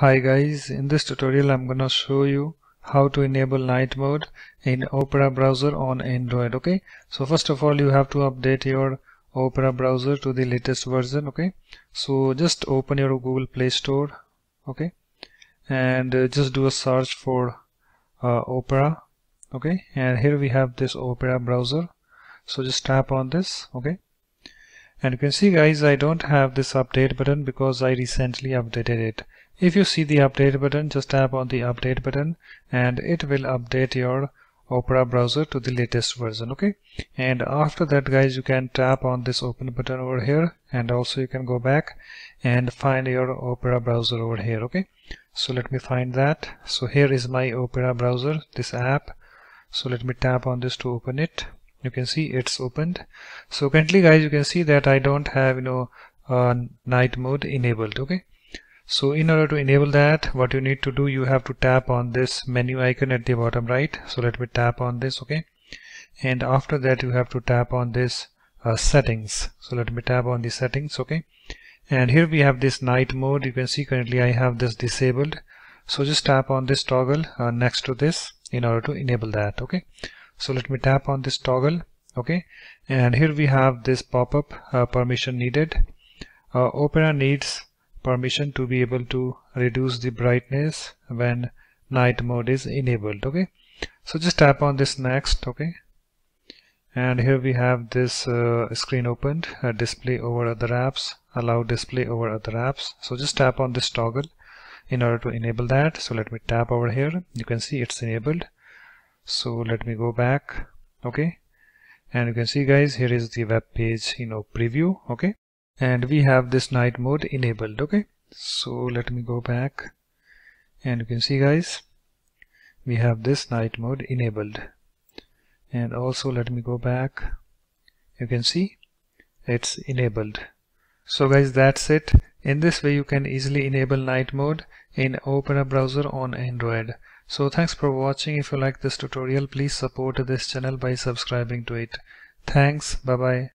Hi guys, in this tutorial I'm gonna show you how to enable night mode in Opera browser on Android okay? So first of all you have to update your Opera browser to the latest version okay? So just open your Google Play Store okay? And uh, just do a search for uh, Opera okay? And here we have this Opera browser. So just tap on this okay? And you can see guys I don't have this update button because I recently updated it if you see the update button, just tap on the update button and it will update your Opera browser to the latest version okay? And after that guys you can tap on this open button over here and also you can go back and find your Opera browser over here okay? So let me find that. So here is my Opera browser this app. So let me tap on this to open it. You can see it's opened. So currently guys you can see that I don't have you know uh, night mode enabled okay so in order to enable that what you need to do you have to tap on this menu icon at the bottom right. So let me tap on this okay? And after that you have to tap on this uh, settings. So let me tap on the settings okay? And here we have this night mode. You can see currently I have this disabled. So just tap on this toggle uh, next to this in order to enable that okay? So let me tap on this toggle okay? And here we have this pop-up uh, permission needed. Uh, Opera needs permission to be able to reduce the brightness when night mode is enabled okay? So just tap on this next okay? And here we have this uh, screen opened display over other apps allow display over other apps. So just tap on this toggle in order to enable that. So let me tap over here. You can see it's enabled. So let me go back okay? And you can see guys here is the web page you know preview okay and we have this night mode enabled okay? So let me go back. And you can see guys we have this night mode enabled. And also let me go back. You can see it's enabled. So guys that's it. In this way you can easily enable night mode in Opera browser on Android. So thanks for watching. If you like this tutorial please support this channel by subscribing to it. Thanks. Bye bye